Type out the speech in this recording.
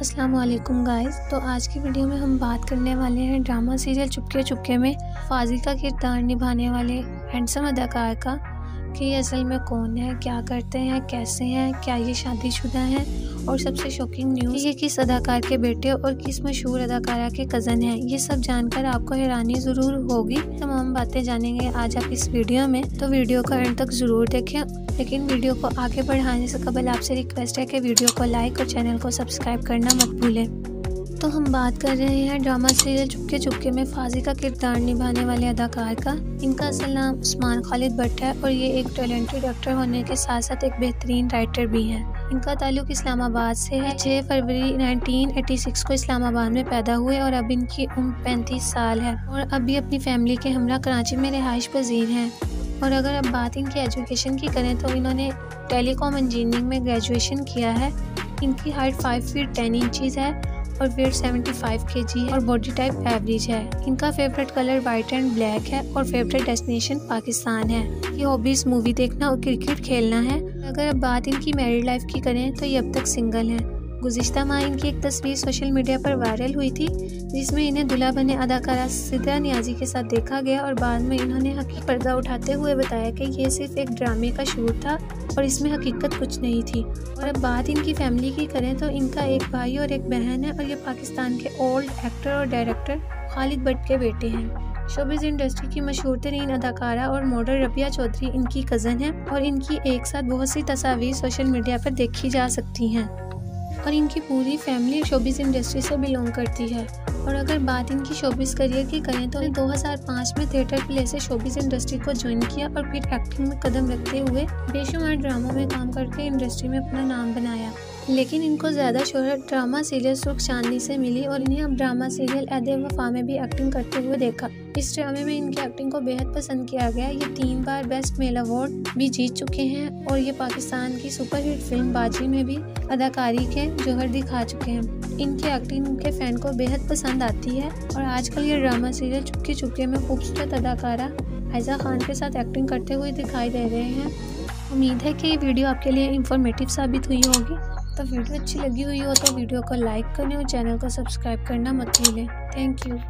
अस्सलाम वालेकुम गाइस तो आज की वीडियो में हम बात करने वाले हैं ड्रामा सीरियल चुपके चुपके में, फाजिल का किरदार निभाने वाले हैंडसम अदाकार का। कि ये असल में कौन है, क्या करते हैं, कैसे हैं, क्या ये शादीशुदा हैं? और सबसे शॉकिंग न्यूज़ ये किस अदाकार के बेटे और किस मशहूर अदाकारा के कज़न हैं? ये सब जानकर आपको हैरानी ज़रूर होगी। तमाम बातें जानेंगे आज आप इस वीडियो में। तो वीडियो को एंड तक ज़रूर देखें। लेकिन वीडियो को आगे बढ़ाने से कबल आपसे रिक्वेस्ट है कि वीडियो को लाइक और चैनल को सब्सक्राइब करना मत भूलें। तो हम बात कर रहे हैं ड्रामा सीरियल चुपके चुपके में फाजी का किरदार निभाने वाले अदाकार का। इनका असल नाम उस्मान खालिद भट्ट है और ये एक टैलेंटेड एक्टर होने के साथ साथ एक बेहतरीन राइटर भी हैं। इनका ताल्लुक इस्लामाबाद से है। 6 फरवरी 1986 को इस्लामाबाद में पैदा हुए और अब इनकी उम्र पैंतीस साल है और अभी अपनी फैमिली के हमरा कराची में रिहाइश पजीर हैं। और अगर अब बात इनकी एजुकेशन की करें तो इन्होंने टेलीकॉम इंजीनियरिंग में ग्रेजुएशन किया है। इनकी height five feet ten inches है। और वेट 75 केजी है और बॉडी टाइप एवरेज है। इनका favourite colour white and black है और फेवरेट डेस्टिनेशन पाकिस्तान है। ये हॉबीज मूवी देखना और क्रिकेट खेलना है। अगर अब बात इनकी मैरिड लाइफ की करें तो ये अब तक सिंगल हैं। गुज्त माह इनकी एक तस्वीर सोशल मीडिया पर वायरल हुई थी, जिसमें इन्हें दुल्हा बने अदाकारा सिद्रा नियाजी के साथ देखा गया और बाद में इन्होंने हकीक पर्दा उठाते हुए बताया कि ये सिर्फ़ एक ड्रामे का शूट था और इसमें हकीकत कुछ नहीं थी। और अब बात इनकी फैमिली की करें तो इनका एक भाई और एक बहन है और ये पाकिस्तान के ओल्ड एक्टर और डायरेक्टर खालिद भट्ट के बेटे हैं। शोबिज इंडस्ट्री की मशहूर तरीन अदाकारा और मॉडल रबिया चौधरी इनकी कज़न है और इनकी एक साथ बहुत सी तस्वीर सोशल मीडिया पर देखी जा सकती हैं। और इनकी पूरी फैमिली शोबिस इंडस्ट्री से बिलोंग करती है। और अगर बात इनकी शोबिस करियर की करें तो 2005 में थिएटर प्ले से शोबिस इंडस्ट्री को ज्वाइन किया और फिर एक्टिंग में कदम रखते हुए बेशुमार ड्रामों में काम करके इंडस्ट्री में अपना नाम बनाया। लेकिन इनको ज़्यादा शोहरत ड्रामा सीरियल सुख चांदनी से मिली और इन्हें अब ड्रामा सीरियल अदे वफा में भी एक्टिंग करते हुए देखा। इस ड्रामे में इनकी एक्टिंग को बेहद पसंद किया गया। ये तीन बार बेस्ट मेल अवार्ड भी जीत चुके हैं और ये पाकिस्तान की सुपरहिट फ़िल्म बाजी में भी अदाकारी के जोहर दिखा चुके हैं। इनकी एक्टिंग उनके फ़ैन को बेहद पसंद आती है और आजकल ये ड्रामा सीरियल चुपके चुपके में खूबसूरत अदाकारा आयजा खान के साथ एक्टिंग करते हुए दिखाई दे रहे हैं। उम्मीद है कि ये वीडियो आपके लिए इंफॉर्मेटिव साबित हुई होगी। तो वीडियो अच्छी लगी हुई हो तो वीडियो को लाइक करें और चैनल को सब्सक्राइब करना मत भूलें। Thank you